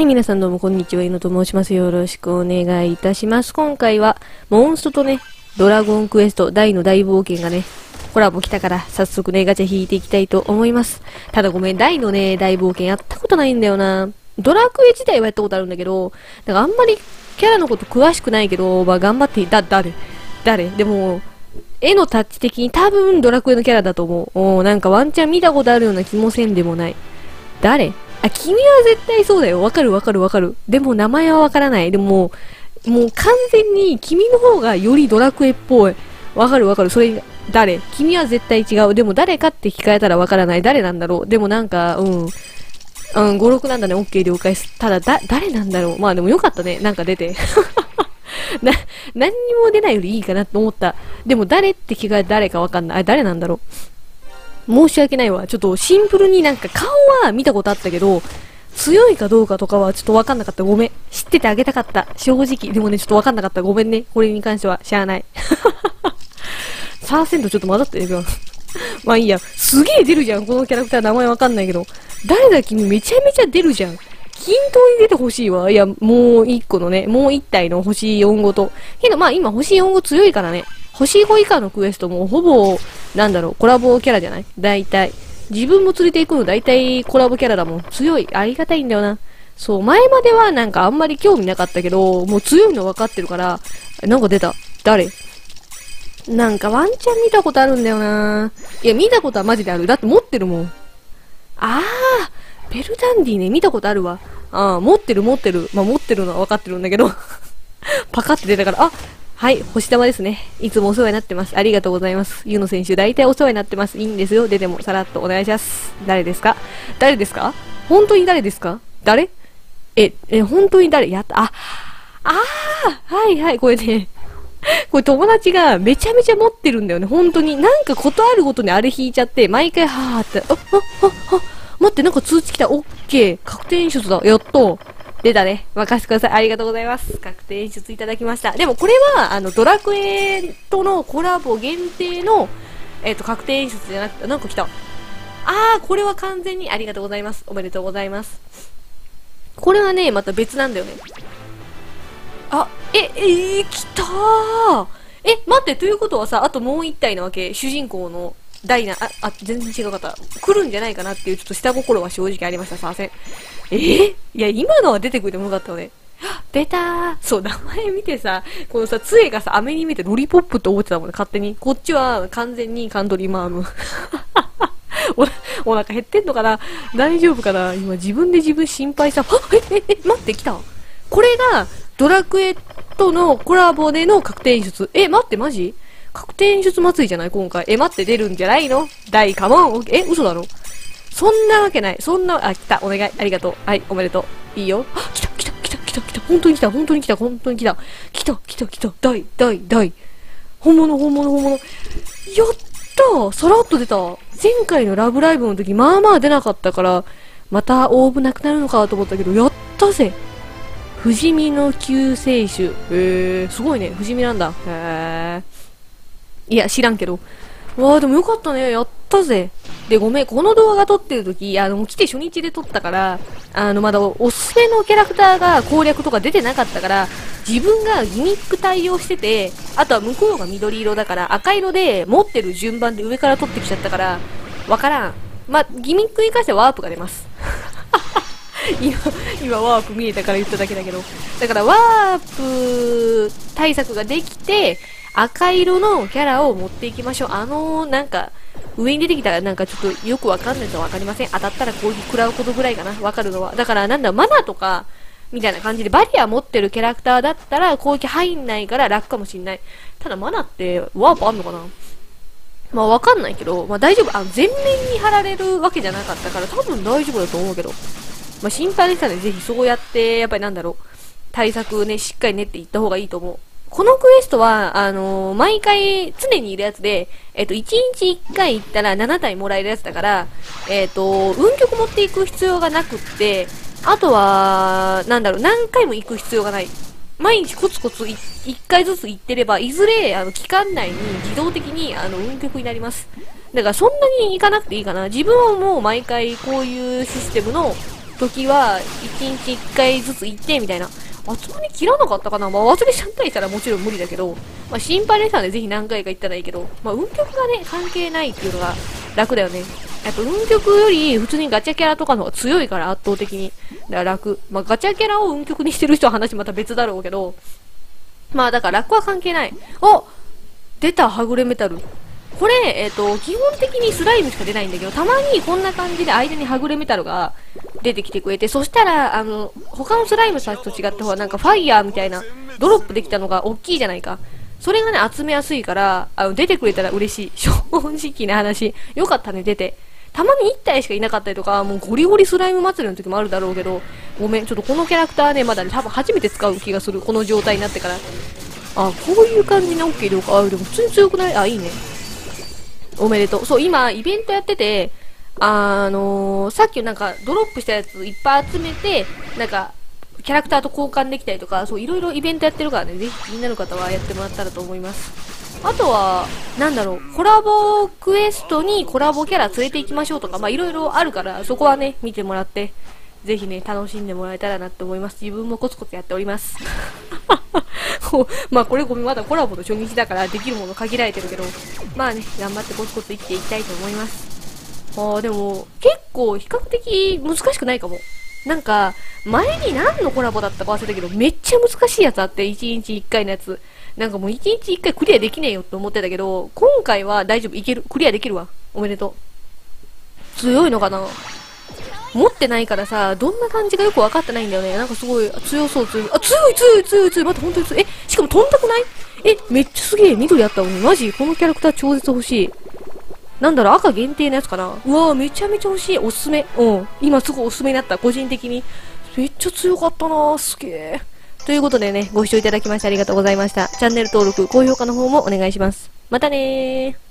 はい、皆さんどうもこんにちは、いのと申します。よろしくお願いいたします。今回は、モンストとね、ドラゴンクエスト大の大冒険がね、コラボ来たから、早速ね、ガチャ引いていきたいと思います。ただごめん、大のね、大冒険やったことないんだよな。ドラクエ自体はやったことあるんだけど、なんかあんまりキャラのこと詳しくないけど、まあ頑張って、だ、誰誰？でも、絵のタッチ的に多分ドラクエのキャラだと思う。おなんかワンチャン見たことあるような気もせんでもない。誰？あ、君は絶対そうだよ。わかるわかるわかる。でも名前はわからない。でも、もう完全に君の方がよりドラクエっぽい。わかるわかる。それ、誰？君は絶対違う。でも誰かって聞かれたらわからない。誰なんだろう？でもなんか、うん。うん、5、6なんだね。OK 了解す。ただ、だ、誰なんだろう？まあでもよかったね。なんか出て。な、何にも出ないよりいいかなと思った。でも誰って聞かれたら誰かわかんない。あ、誰なんだろう？申し訳ないわ。ちょっとシンプルになんか顔は見たことあったけど、強いかどうかとかはちょっとわかんなかった。ごめん。知っててあげたかった。正直。でもね、ちょっとわかんなかった。ごめんね。これに関しては、しゃあない。サーセントちょっと混ざってるよ。まあいいや。すげえ出るじゃん。このキャラクター名前わかんないけど。誰だ君めちゃめちゃ出るじゃん。均等に出てほしいわ。いや、もう一個のね、もう一体の星4ごと。けどまあ今星4ご強いからね。星5以下のクエストもほぼ、なんだろう、コラボキャラじゃない？大体。自分も連れて行くの大体コラボキャラだもん。強い。ありがたいんだよな。そう、前まではなんかあんまり興味なかったけど、もう強いの分かってるから、なんか出た。誰？なんかワンチャン見たことあるんだよないや、見たことはマジである。だって持ってるもん。あー、ベルダンディね、見たことあるわ。あー、持ってる持ってる。まあ、持ってるのは分かってるんだけど。パカって出たから、あ、はい、星玉ですね。いつもお世話になってます。ありがとうございます。ゆの選手、大体お世話になってます。いいんですよ。出てもさらっとお願いします。誰ですか？誰ですか？本当に誰ですか？誰？え、え、本当に誰？やった、あ、あーはいはい、これね。これ友達がめちゃめちゃ持ってるんだよね。本当に。なんかことあるごとにあれ引いちゃって、毎回はーって、あ、あ、あ、あ、待って、なんか通知来た。オッケー。確定演出だ。やっと。出たね。任せてください。ありがとうございます。確定演出いただきました。でもこれは、あの、ドラクエとのコラボ限定の、えっ、と、確定演出じゃなくて、なんか来た。あー、これは完全にありがとうございます。おめでとうございます。これはね、また別なんだよね。あ、え、えー、来たーえ、待って、ということはさ、あともう一体なわけ？主人公のダイナ、あ、あ、全然違う方。来るんじゃないかなっていう、ちょっと下心は正直ありました、させん。え？ー、いや、今のは出てくれてもよかったよね。出たーそう、名前見てさ、このさ、杖がさ、飴に見てロリポップって思ってたもんね、勝手に。こっちは完全にカントリーマーム。お、お腹減ってんのかな？大丈夫かな？今自分で自分心配さ、はえ、え、え、待って、来たこれが、ドラクエとのコラボでの確定演出。え、待って、マジ？確定演出祭りじゃない今回。え、待って、出るんじゃないの？大カモンえ、嘘だろ？そんなわけない。そんな、あ、来た。お願い。ありがとう。はい、おめでとう。いいよ。あ、来た、来た、来た、来た、来た。本当に来た、本当に来た、本当に来た。来た、来た、来た。大、大、大。本物、本物、本物。やったさらっと出た。前回のラブライブの時、まあまあ出なかったから、また応募なくなるのかと思ったけど、やったぜ不死身の救世主。へえ、すごいね。不死身なんだ。へえ。いや、知らんけど。わあ、でもよかったね。やったぜ。で、ごめん、この動画撮ってる時、あの、来て初日で撮ったから、あの、まだおおすすめのキャラクターが攻略とか出てなかったから、自分がギミック対応してて、あとは向こうが緑色だから、赤色で持ってる順番で上から撮ってきちゃったから、わからん。ま、ギミックに関してはワープが出ます。今、今ワープ見えたから言っただけだけど。だからワープ対策ができて、赤色のキャラを持っていきましょう。あのー、なんか、上に出てきたらなんかちょっとよくわかんないとわかりません。当たったら攻撃食らうことぐらいかな。わかるのは。だからなんだ、マナとか、みたいな感じでバリア持ってるキャラクターだったら攻撃入んないから楽かもしんない。ただマナってワープあんのかな？まあわかんないけど、まあ大丈夫。あの、全面に貼られるわけじゃなかったから多分大丈夫だと思うけど。まあ心配でしたね。ぜひそうやって、やっぱりなんだろう。対策ね、しっかり練っていった方がいいと思う。このクエストは、あのー毎回常にいるやつで、えっ、と、1日1回行ったら7体もらえるやつだから、えっ、と、運極持っていく必要がなくって、あとは、なんだろう、何回も行く必要がない。毎日コツコツ1回ずつ行ってれば、いずれ、あの、期間内に自動的に、あの、運極になります。だからそんなに行かなくていいかな。自分はもう毎回こういうシステムの時は、1日1回ずつ行って、みたいな。集まり切らなかったかなまあ忘れちゃったりしたらもちろん無理だけど、まあ心配でしたんでぜひ何回か行ったらいいけど、まあ運曲がね、関係ないっていうのが楽だよね。やっぱ運曲より普通にガチャキャラとかの方が強いから圧倒的に。だから楽。まあガチャキャラを運曲にしてる人は話また別だろうけど、まあだから楽は関係ない。お出た、はぐれメタル。これ、えっ、ー、と、基本的にスライムしか出ないんだけど、たまにこんな感じで間にはぐれメタルが出てきてくれて、そしたら、あの、他のスライムたちと違ってほら、なんかファイヤーみたいな、ドロップできたのが大きいじゃないか。それがね、集めやすいから、あの、出てくれたら嬉しい。正直な話。よかったね、出て。たまに1体しかいなかったりとか、もうゴリゴリスライム祭りの時もあるだろうけど、ごめん、ちょっとこのキャラクターね、まだね、多分初めて使う気がする。この状態になってから。あ、こういう感じに OK でか。あ、でも普通に強くない？あ、いいね。おめでとう。そう、今、イベントやってて、あのー、さっきなんかドロップしたやついっぱい集めて、なんか、キャラクターと交換できたりとか、そう、いろいろイベントやってるからね、ぜひ気になる方はやってもらったらと思います。あとは、なんだろう、コラボクエストにコラボキャラ連れて行きましょうとか、まあいろいろあるから、そこはね、見てもらって、ぜひね、楽しんでもらえたらなって思います。自分もコツコツやっております。まあこれごめん、まだコラボの初日だからできるもの限られてるけど、まあね、頑張ってコツコツ生きていきたいと思います。ああ、でも、結構比較的難しくないかも。なんか、前に何のコラボだったか忘れたけど、めっちゃ難しいやつあって、1日1回のやつ。なんかもう1日1回クリアできねえよって思ってたけど、今回は大丈夫、いける。クリアできるわ。おめでとう。強いのかな持ってないからさ、どんな感じがよく分かってないんだよね。なんかすごい強そう強い。あ、強い強い強い強い。待って、本当に強い。え、しかも飛んだくない？え、めっちゃすげえ。緑あったのに。マジこのキャラクター超絶欲しい。なんだろう、赤限定のやつかな？うわぁ、めちゃめちゃ欲しい。おすすめ。うん。今すぐおすすめになった。個人的に。めっちゃ強かったなぁ。すげえ。ということでね、ご視聴いただきましてありがとうございました。チャンネル登録、高評価の方もお願いします。またねー。